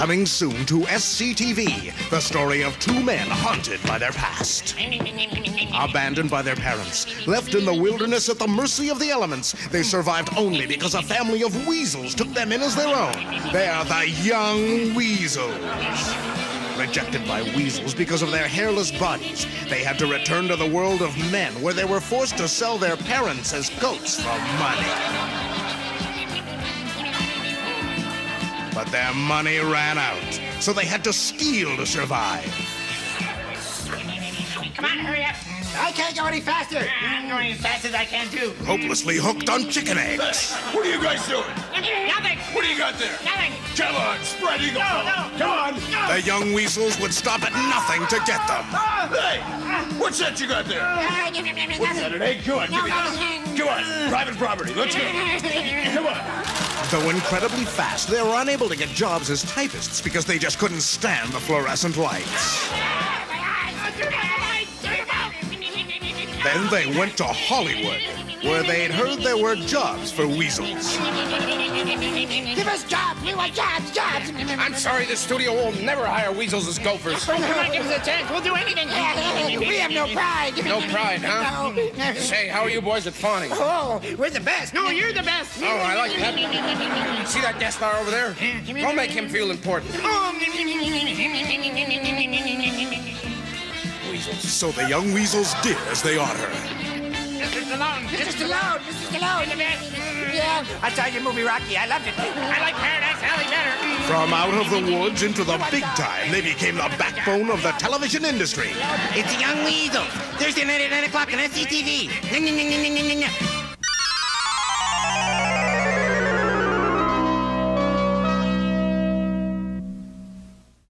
Coming soon to SCTV, the story of two men haunted by their past. Abandoned by their parents, left in the wilderness at the mercy of the elements, they survived only because a family of weasels took them in as their own. They are the Young Weasels. Rejected by weasels because of their hairless bodies, they had to return to the world of men where they were forced to sell their parents as goats for money. But their money ran out, so they had to steal to survive. Come on, hurry up. I can't go any faster. I'm going as fast as I can too. Hopelessly hooked on chicken eggs. What are you guys doing? Nothing. What do you got there? Nothing. Come on, spread eagle. No, no. Come on. The young weasels would stop at nothing to get them. Ah, hey, what's that you got there? Uh, what's that? It ain't good. Give me that. Come on, private property. Let's go. Come on. Though incredibly fast, they were unable to get jobs as typists because they just couldn't stand the fluorescent lights. Then they went to Hollywood, where they'd heard there were jobs for weasels. Give us jobs. We want jobs, jobs. I'm sorry, the studio will never hire weasels as gophers. Come on, give us a chance. We'll do anything. We have no pride. No pride, huh? No. Say, how are you boys at fawning? Oh, Oh, we're the best. No, you're the best. Oh, I like that. See that guest star over there? Don't make him feel important. Oh, weasels. So the young weasels did as they ought her. Mr. Stallone. Mr. Stallone, Mr. Stallone. You're the best. Yeah, I saw your movie Rocky. I loved it. I like Paradise Alley better. From out of the woods into the big time, they became the backbone of the television industry. It's Young Weasels. Thursday night at 9 o'clock on SCTV.